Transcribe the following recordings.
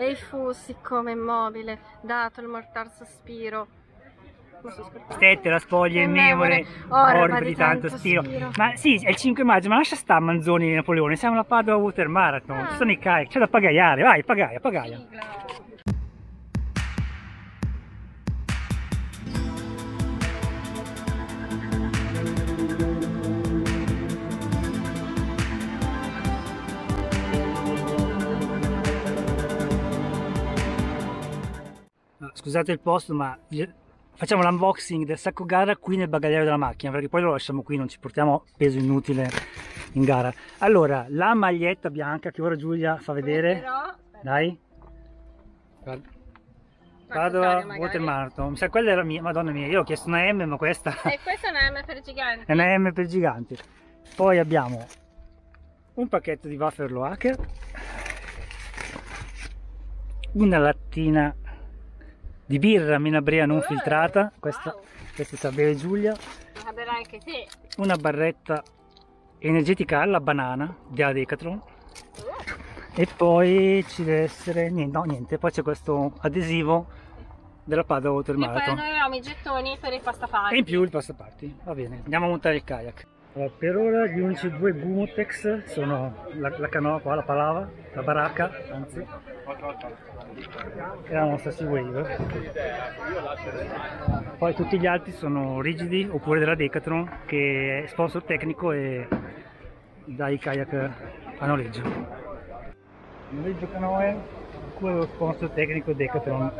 e fu siccome immobile, dato il mortal sospiro. Stette la spoglia in memore, orba di tanto stiro. stiro. Ma sì, è il 5 maggio, ma lascia sta Manzoni e Napoleone, siamo alla Padova Water Marathon, ah. ci sono i kayak, c'è da pagaiare, vai, pagaia, pagaia. Sigla. Scusate il posto ma facciamo l'unboxing del sacco gara qui nel bagagliaio della macchina perché poi lo lasciamo qui non ci portiamo peso inutile in gara. Allora la maglietta bianca che ora Giulia fa vedere. Dai. Padova Water Marathon mi sa quella era mia. Madonna mia io ho chiesto una M ma questa e questa è una M per giganti è una M per giganti poi abbiamo un pacchetto di wafer Loaker una lattina di birra Minabrea non filtrata, questa, questa sa bere Giulia, te. una barretta energetica alla banana della Decathlon e poi ci deve essere niente, no, niente. poi c'è questo adesivo della Padova Water Marathon. E poi noi avevamo i gettoni per il passaparti. E in più il passaparti, va bene, andiamo a montare il kayak. Allora, per ora gli unici due Gumotex sono la, la canoa la palava, la baracca, anzi, e la nostra Sea Wave. Poi tutti gli altri sono rigidi oppure della Decathlon che è sponsor tecnico e dai kayak a noleggio. Noleggio canoe oppure lo sponsor tecnico Decathlon.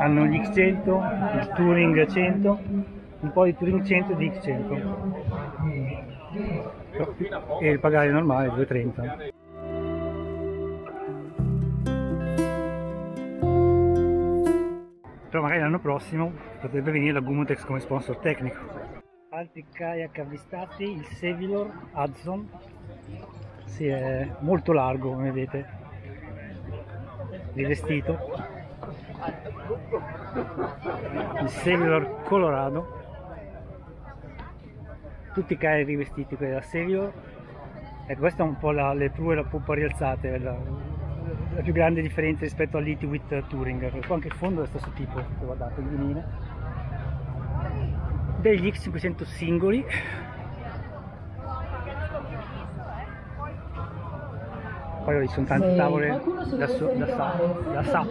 Hanno gli X100, il Touring 100, un po' di Touring 100 di X100 e il pagare normale 2,30 però magari l'anno prossimo potrebbe venire la Gumotex come sponsor tecnico. Altri kayak avvistati il Sevilor Hudson. Si è molto largo come vedete. Rivestito. Il Sevilor Colorado tutti i kayak rivestiti da Sevilor ecco questa è un po' la, le prue e la poppa rialzate la, la più grande differenza rispetto all'Itiwit Touring. Qua anche il fondo è lo stesso tipo guardate il vinile degli X500 singoli. Poi ci sono tante tavole da, so, da, SAP, da SAP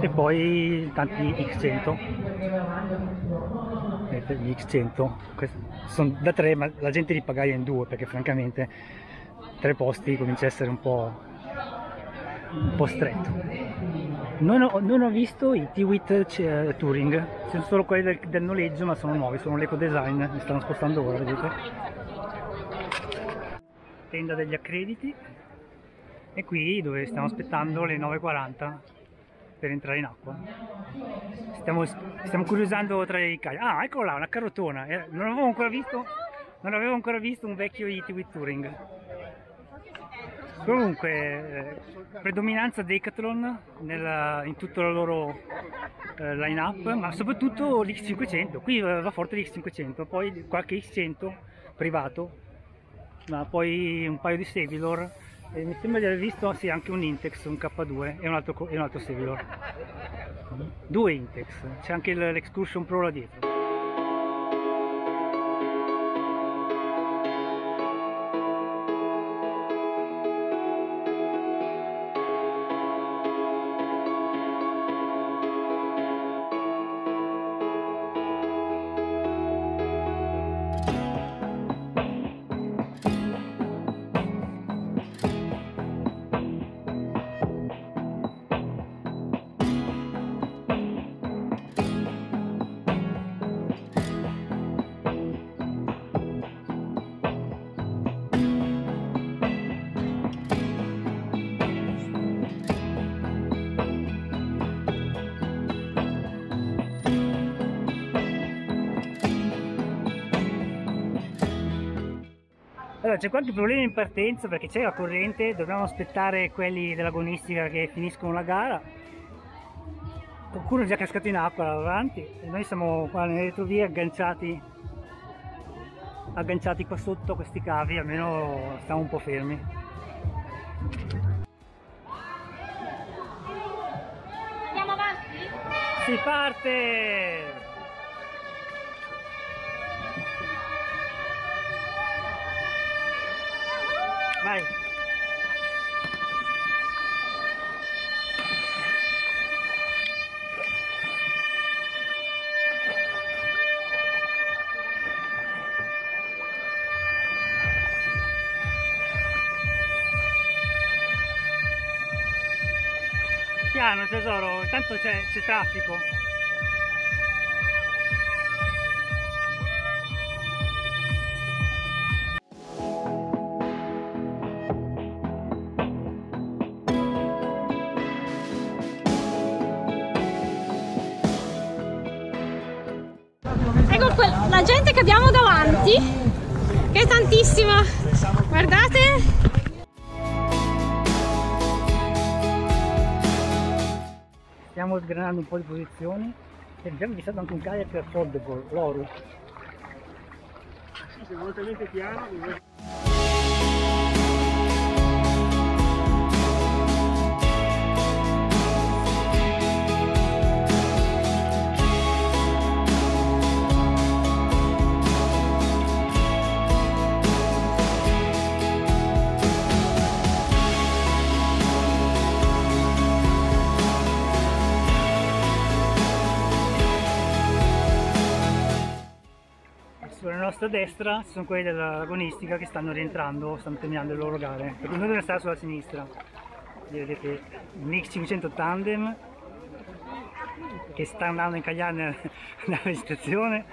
e poi tanti X100 vedete gli X100 sono da tre ma la gente li pagaia in due perché francamente tre posti comincia a essere un po' un po' stretto. Non ho, non ho visto i T-Wit Touring. Sono solo quelli del, del, noleggio ma sono nuovi sono l'eco design mi stanno spostando ora vedete. Tenda degli accrediti. E qui dove stiamo aspettando le 9.40 per entrare in acqua. Stiamo, stiamo curiosando tra i kayak. Ah, eccolo là, una carrottona. Eh, non avevo ancora visto, non avevo ancora visto un vecchio IT with Touring. Comunque, eh, predominanza Decathlon nella, in tutta la loro eh, line-up, ma soprattutto l'X500. Qui va forte l'X500, poi qualche X100 privato, ma poi un paio di Sevilor e mi sembra di aver visto sì, anche un Intex, un K2 e un altro, e altro Sevilor. Due Intex, c'è anche l'Excursion Pro là dietro. Allora c'è qualche problema in partenza perché c'è la corrente, dobbiamo aspettare quelli dell'agonistica che finiscono la gara. Qualcuno è già cascato in acqua davanti e noi siamo qua nelle retrovie agganciati agganciati qua sotto a questi cavi, almeno stiamo un po' fermi. Andiamo avanti? Si parte! Vai! Piano tesoro, intanto c'è, c'è traffico. Abbiamo davanti, che è tantissima. Guardate. Stiamo sgranando un po' di posizioni e abbiamo visto anche un kayak affordable, l'oro. Se vuoi talmente piano, Sulla nostra destra ci sono quelli dell'agonistica che stanno rientrando, stanno terminando le loro gare. Per cui noi dobbiamo stare sulla sinistra. Lì Vedete il Mix 500 Tandem che sta andando a incagliare nella, nella vegetazione.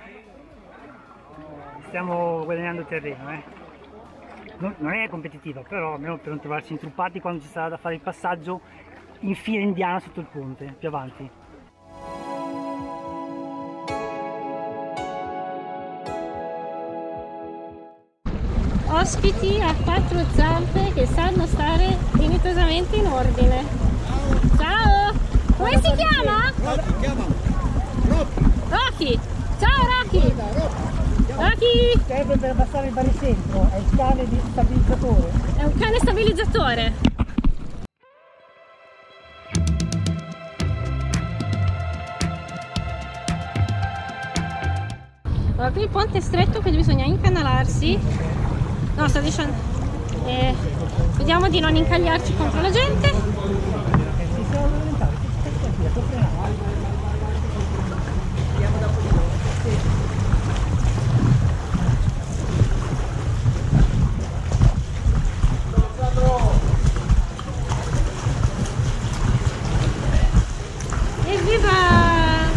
Stiamo guadagnando terreno, eh. Non, non è competitiva, però almeno per non trovarci intruppati quando ci sarà da fare il passaggio in fila indiana sotto il ponte, più avanti. Ospiti a quattro zampe che sanno stare dignitosamente in ordine. Ciao! Come si chiama? Rocky! Ciao Rocky! Rocky! Serve per abbassare il baricentro, è il cane di stabilizzatore. È un cane stabilizzatore. Allora, qui il ponte è stretto, quindi bisogna incanalarsi. No, sto dicendo. eh, vediamo di non incagliarci contro la gente. E si sono orientati, si sta tranquilla, sto frenando. Evviva!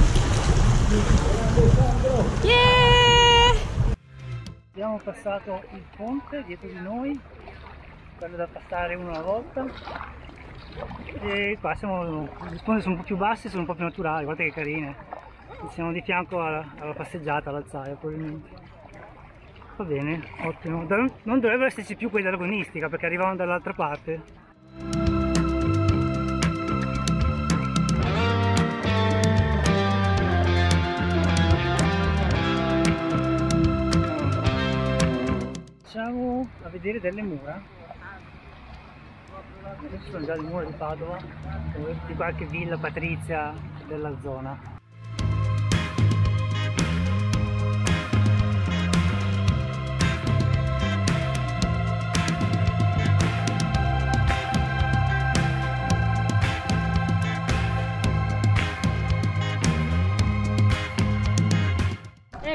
Yeah! Abbiamo passato il ponte dietro di noi, quello da passare uno alla volta. E qua siamo, le sponde sono un po' più basse, sono un po' più naturali, guardate che carine. Siamo di fianco alla, alla passeggiata, all'alzaia probabilmente. Va bene, ottimo. Non dovrebbero esserci più quelli dell'agonistica perché arrivavano dall'altra parte. Facciamo a vedere delle mura. Queste sono già le mura di Padova, di qualche villa patrizia della zona.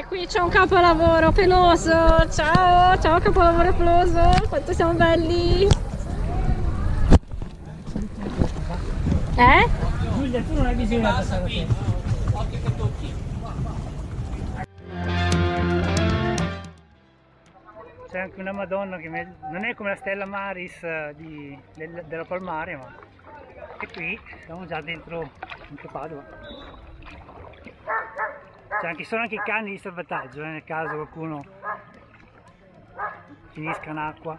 Qui c'è un capolavoro peloso. Ciao, ciao capolavoro peloso. Quanto siamo belli. Eh? Giulia, tu non hai bisogno di passare qui. C'è anche una Madonna che non è come la Stella Maris eh, di- del- della Palmare, ma è qui, siamo già dentro, dentro Padova. C'è anche, sono anche i cani di salvataggio, eh, nel caso qualcuno finisca in acqua.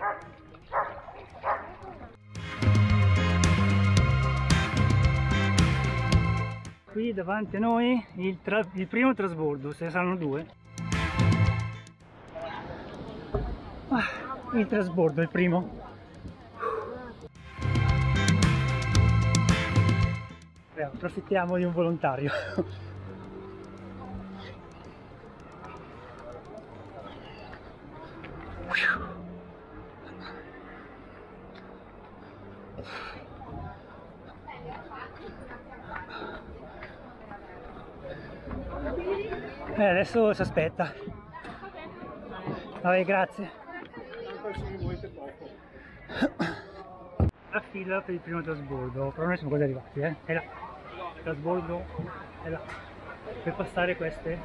Qui davanti a noi il, il primo trasbordo, se ne saranno due. il trasbordo, il primo. Approfittiamo di un volontario. Eh, adesso si aspetta. Vabbè, grazie. La fila per il primo trasbordo, però noi siamo quasi arrivati, eh? È là. Il trasbordo è là. Per passare queste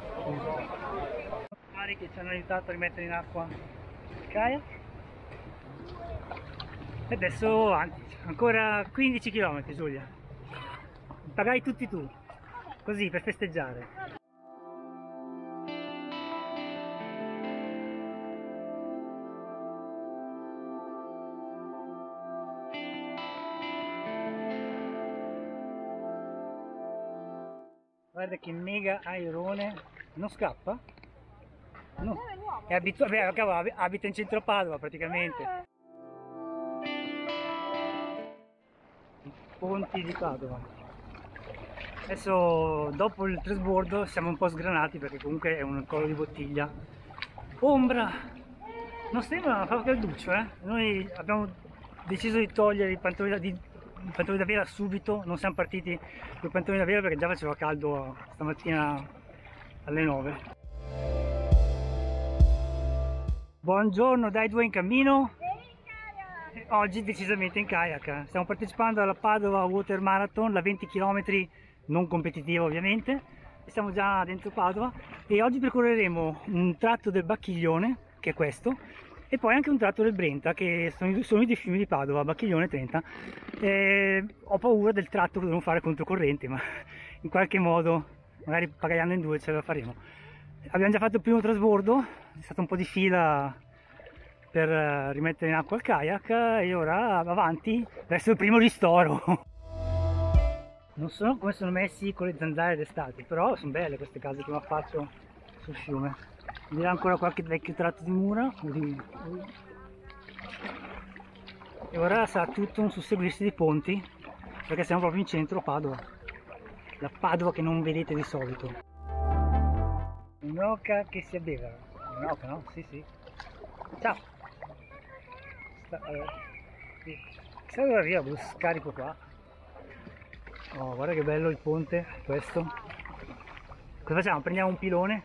mari che ci hanno aiutato a rimettere in acqua kayak. E adesso ancora 15 km Giulia. Pagai tutti tu, così per festeggiare. Guarda che mega airone, non scappa? No. È abituato, abita in centro Padova praticamente. I ponti di Padova. Adesso dopo il trasbordo siamo un po' sgranati perché comunque è un collo di bottiglia. Ombra! Non sembra fa calduccio, eh? Noi abbiamo deciso di togliere i pantaloni di i pantaloni da vela subito, non siamo partiti con i pantaloni da vela perché già faceva caldo stamattina alle 9. Buongiorno dai due in cammino. Oggi decisamente in kayak. Stiamo partecipando alla Padova Water Marathon, la 20 km non competitiva ovviamente. Siamo già dentro Padova e oggi percorreremo un tratto del Bacchiglione, che è questo, e poi anche un tratto del Brenta che sono, sono i due fiumi di Padova, Bacchiglione e Trenta. Eh, ho paura del tratto che dobbiamo fare controcorrente, ma in qualche modo, magari pagando in due, ce la faremo. Abbiamo già fatto il primo trasbordo, è stato un po' di fila per eh, rimettere in acqua il kayak e ora avanti verso il primo ristoro. Non so come sono messi con le zanzare d'estate, però sono belle queste case che mi affaccio sul fiume. Dirà ancora qualche vecchio tratto di mura e ora sarà tutto un susseguirsi di ponti perché siamo proprio in centro Padova. La Padova che non vedete di solito un'oca che si abbeva. Un'oca no? sì sì. Ciao. Sta, allora, sì. chissà dove arriva? Lo scarico qua. Oh guarda che bello il ponte questo. Cosa facciamo? prendiamo un pilone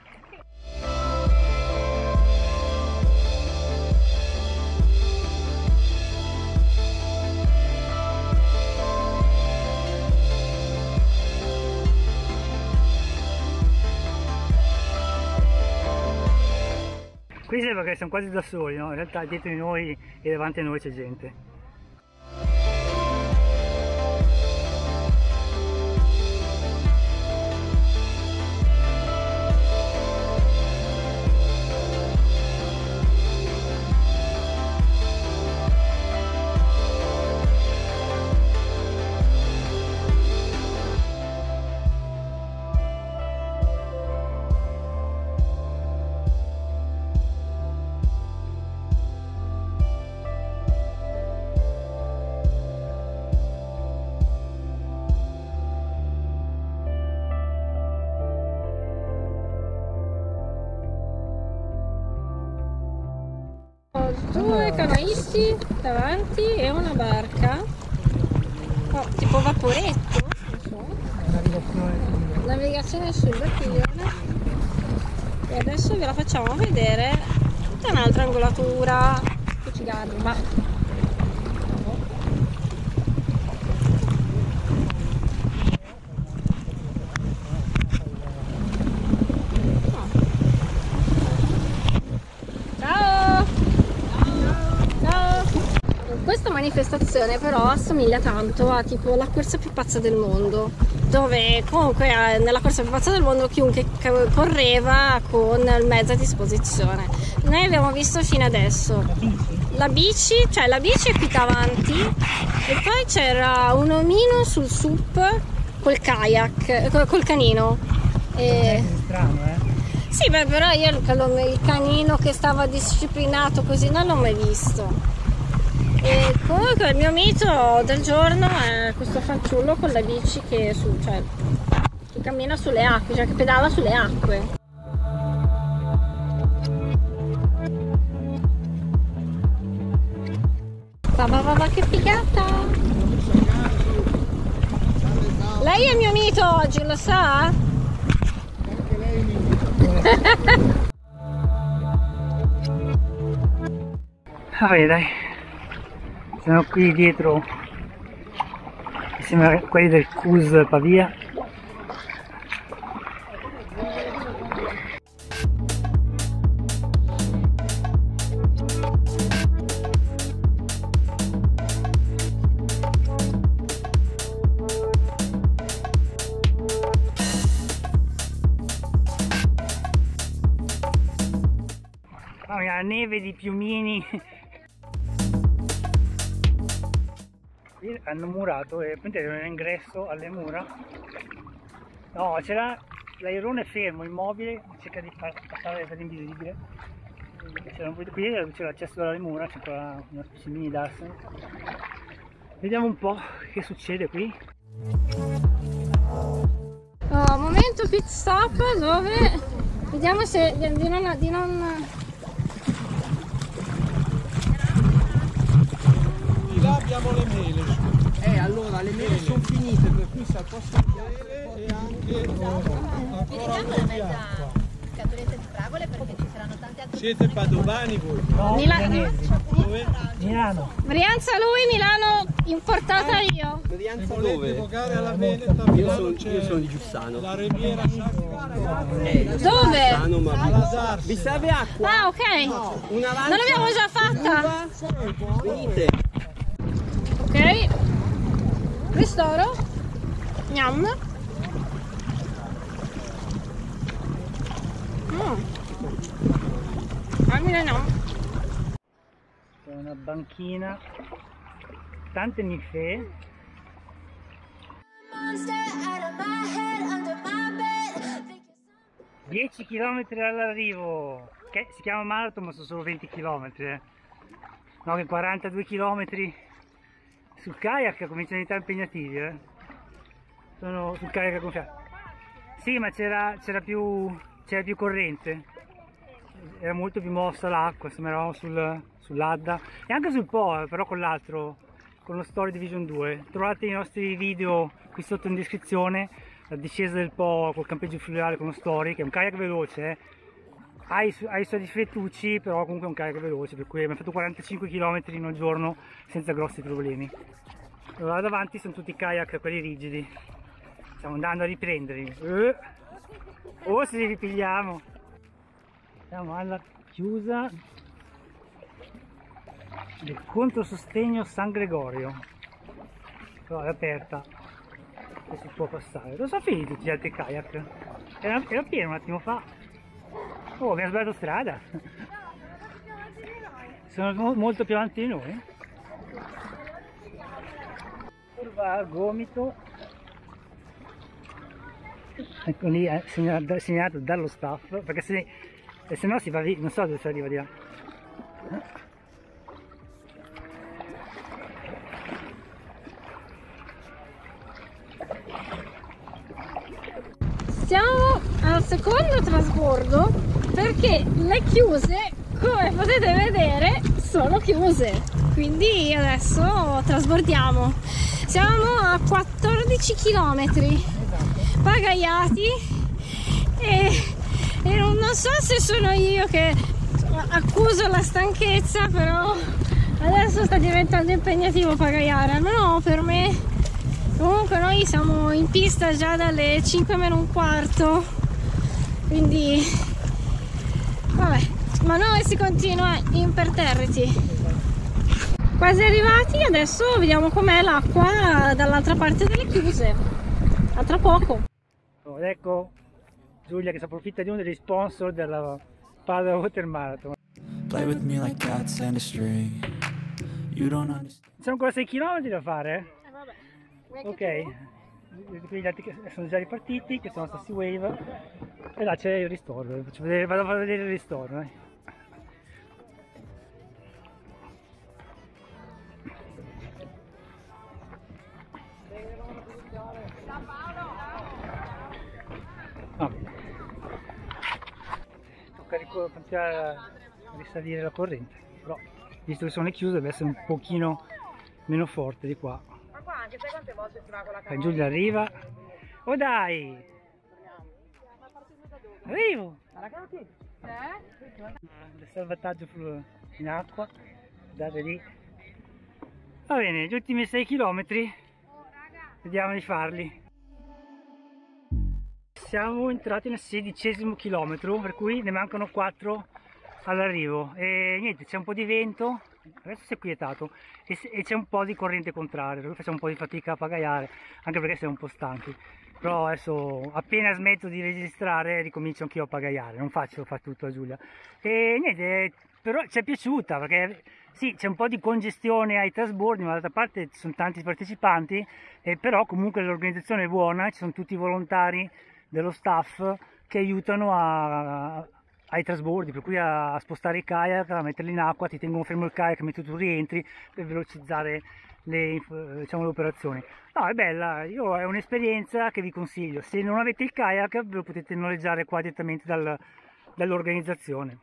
Qui sembra che siamo quasi da soli, no? In realtà dietro di noi e davanti a noi c'è gente. Canoisti davanti e una barca. Oh, tipo vaporetto navigazione sul bacchiglione e adesso ve la facciamo vedere tutta un'altra angolatura. Che ci garba manifestazione però assomiglia tanto a tipo la corsa più pazza del mondo dove comunque eh, nella corsa più pazza del mondo chiunque correva con il mezzo a disposizione. Noi abbiamo visto fino adesso. La bici cioè la bici è qui davanti e poi c'era un omino sul sup col kayak col canino. E... strano eh. Sì, beh, però io il canino che stava disciplinato così non l'ho mai visto. Comunque il mio mito del giorno è questo fanciullo con la bici che, su, cioè, che cammina sulle acque, cioè che pedala sulle acque. Papà, papà, che figata! Lei è il mio mito oggi, lo sa? Vabbè dai, siamo qui dietro insieme a quelli del CUS Pavia. Hanno murato e appunto era un ingresso alle mura. No c'era l'airone fermo immobile cerca di far passare per invisibile. Qui c'è l'accesso alle mura c'è ancora una specie di mini darsene vediamo un po' che succede qui. Oh, momento pit stop dove? Vediamo se di non, di non abbiamo le mele allora le mele sono finite, per cui se al posto di e anche oh, ancora un po' di acqua. Scatolette di fragole perché ci saranno tanti altri. Siete padovani voi? No, Mila- Dove? Milano. Brianza lui, Milano importata io. Brianza dove? giocare alla Veneta? a Io Milano sono, io sono di Giussano. La Riviera. Eh, Dove? Giussano, ma vi serve acqua? Ah, ok. Una Non l'abbiamo già fatta. Venite. Ok. Ristoro. Gnam. Mm. Almeno no. C'è una banchina, tante you're 10 km all'arrivo, che si chiama marathon ma sono solo 20 km. Eh. No, che 42 km sul kayak cominciano a diventare impegnativi. Eh. Sono sul kayak gonfiato. Sì, ma c'era, più, più corrente, era molto più mossa l'acqua, insomma eravamo sul, sull'Adda e anche sul Po, eh, però con l'altro, con lo Story Division 2. Trovate i nostri video qui sotto in descrizione, la discesa del Po col campeggio fluviale con lo Story, che è un kayak veloce, eh. ha, i, ha i suoi difettucci, però comunque è un kayak veloce, per cui abbiamo fatto 45 km in un giorno senza grossi problemi. Allora davanti sono tutti kayak, quelli rigidi, stiamo andando a riprenderli. Eh. Oh, se li ripigliamo! Siamo alla chiusa del controsostegno San Gregorio. Però è aperta e si può passare. Dove sono finiti gli altri kayak? Era, era pieno un attimo fa. Oh, abbiamo sbagliato strada. Sono mo- molto più avanti di noi. Curva a gomito. Lì è segnalato, dallo staff, perché se, e se no si va via, non so dove si arriva di là. Siamo al secondo trasbordo perché le chiuse, come potete vedere, sono chiuse. Quindi adesso trasbordiamo. Siamo a 14 km pagaiati e, e non non so se sono io che accuso la stanchezza, però adesso sta diventando impegnativo pagaiare, almeno per me. Comunque noi siamo in pista già dalle 5 meno un quarto, quindi vabbè, ma noi si continua imperterriti. Quasi arrivati, adesso vediamo com'è l'acqua dall'altra parte delle chiuse. A tra poco. Ed ecco Giulia che si approfitta di uno degli sponsor della Padova Water Marathon. Play with me like cats and a string. You don't understand. C'è ancora 6 km da fare? Eh, vabbè. Ok, Qui gli altri che sono già ripartiti, che sono Sassy Wave. E là c'è il ristoro, vi faccio vedere- vado a far vedere il ristoro. eh. Rico- continuare a risalire la corrente, però visto che sono chiuse deve essere un pochino meno forte di qua. Ma qua anche sai quante volte si va con la Eh, Giulia arriva. Oh dai! Arrivo! Ah, Il salvataggio in acqua, guardate lì. Va bene, gli ultimi 6 km vediamo di farli. Siamo entrati nel sedicesimo chilometro, per cui ne mancano 4 all'arrivo. E niente, c'è un po' di vento, adesso si è quietato, e, c'è un po' di corrente contraria, per cui facciamo un po' di fatica a pagaiare, anche perché siamo un po' stanchi. Però adesso appena smetto di registrare ricomincio anch'io a pagaiare, non faccio fare tutto a Giulia. E niente, però ci è piaciuta perché sì, c'è un po' di congestione ai trasbordi, ma d'altra parte ci sono tanti partecipanti, e però comunque l'organizzazione è buona, ci sono tutti i volontari dello staff che aiutano a- ai trasbordi, per cui a, a spostare i kayak, a metterli in acqua, ti tengono fermo il kayak mentre tu rientri per velocizzare le, diciamo, le operazioni. No, è bella, io è un'esperienza che vi consiglio. Se non avete il kayak ve lo potete noleggiare qua direttamente dal- dall'organizzazione.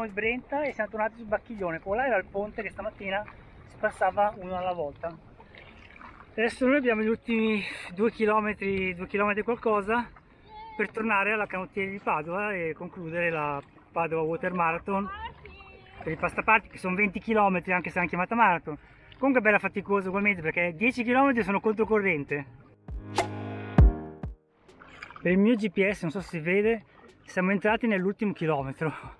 Lasciamo il Brenta e siamo tornati sul Bacchiglione. Quello là era il ponte che stamattina si passava uno alla volta. Adesso noi abbiamo gli ultimi due chilometri, due chilometri qualcosa per tornare alla canottiera di Padova e concludere la Padova Water Marathon per il Pastaparty che sono 20 km anche se l'hanno chiamata marathon. Comunque è bella faticosa ugualmente perché 10 km sono controcorrente. Per il mio GPS, non so se si vede, siamo entrati nell'ultimo chilometro.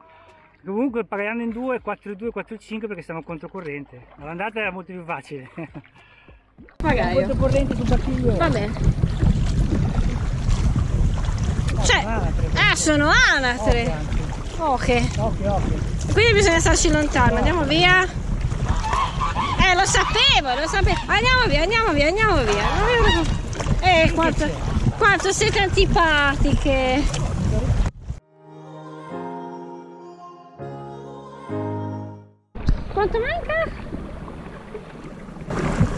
Comunque pagando in 2, 4-2, 4-5 perché siamo controcorrente. Ma L'andata era molto più facile. Magari. Controcorrente sul bacchiglione. Vabbè. Cioè, ah, sono anatre. Ok. Occhio, occhio. Quindi bisogna starci lontano. Andiamo via. Eh, lo sapevo, lo sapevo. Andiamo via, andiamo via, andiamo via. Eh, quanto, quanto siete antipatiche.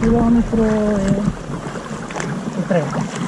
Chilometro e... e 30.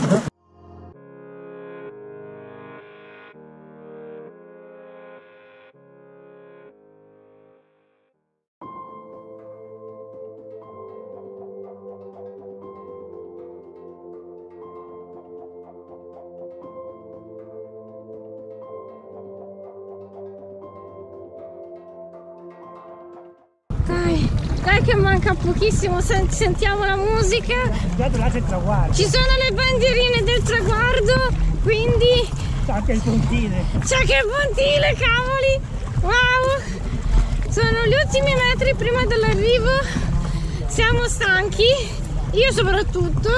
Pochissimo, sen- sentiamo la musica. Guarda là c'è il traguardo, Ci sono le bandierine del traguardo, quindi c'è anche il pontile. c'è che pontile, cavoli! Wow! Sono gli ultimi metri prima dell'arrivo. Siamo stanchi, io soprattutto.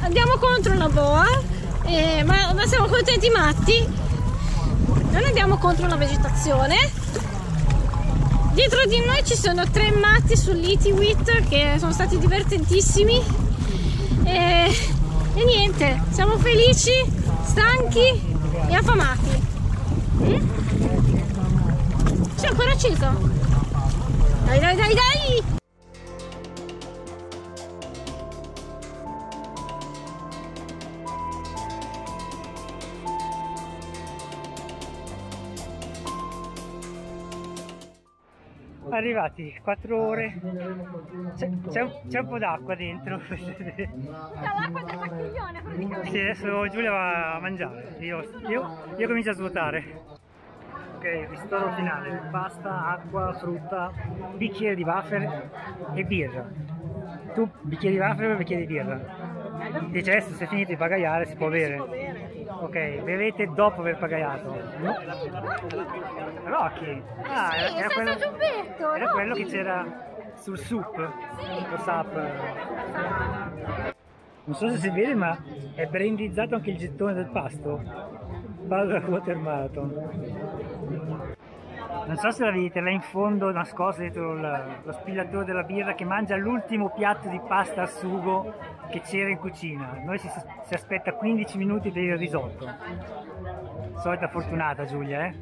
Andiamo contro una boa, eh, ma, ma siamo contenti matti. Non andiamo contro la vegetazione. Dietro di noi ci sono tre matti sull'Itiwit che sono stati divertentissimi. E, e niente, siamo felici, stanchi e affamati. Mm? C'è ancora acceso? Dai, dai, dai, dai! Arrivati 4 ore, c'è, c'è un, c'è un po' d'acqua dentro. Dall'acqua del bacchiglione praticamente. Sì, adesso Giulia va a mangiare, io, io, io comincio a svuotare. Ok, ristoro finale, pasta, acqua, frutta, bicchiere di wafer e birra. tu bicchieri di waffle e bicchieri di birra. Dice adesso se finite di pagaiare si può bere. Ok, bevete dopo aver pagaiato. No? Rocky. Ah, era, era quello, Giubbetto, era quello che c'era sul SUP. Lo SAP. Non so se si vede ma è brandizzato anche il gettone del pasto. Palla Water Marathon. Non so se la vedete, là in fondo nascosto dietro il- lo spillatore della birra che mangia l'ultimo piatto di pasta al sugo che c'era in cucina. Noi si, si aspetta 15 minuti per il risotto. Solita fortunata Giulia, eh?